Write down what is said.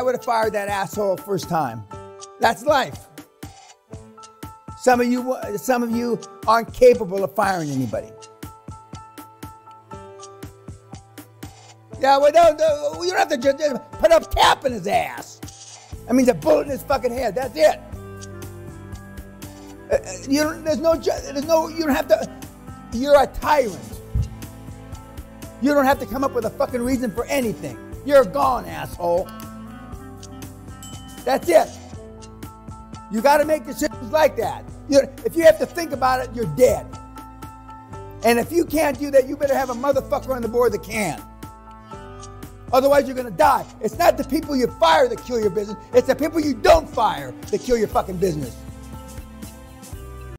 I would have fired that asshole first time. That's life. Some of you, some of you aren't capable of firing anybody. Yeah, well, don't, you don't have to just put a cap in his ass. That means a bullet in his fucking head. That's it. Uh, uh, you don't, there's no, there's no, you don't have to, you're a tyrant. You don't have to come up with a fucking reason for anything. You're gone, asshole. That's it. You got to make decisions like that. You, if you have to think about it, you're dead. And if you can't do that, you better have a motherfucker on the board that can. Otherwise, you're gonna die. It's not the people you fire that kill your business, it's the people you don't fire that kill your fucking business.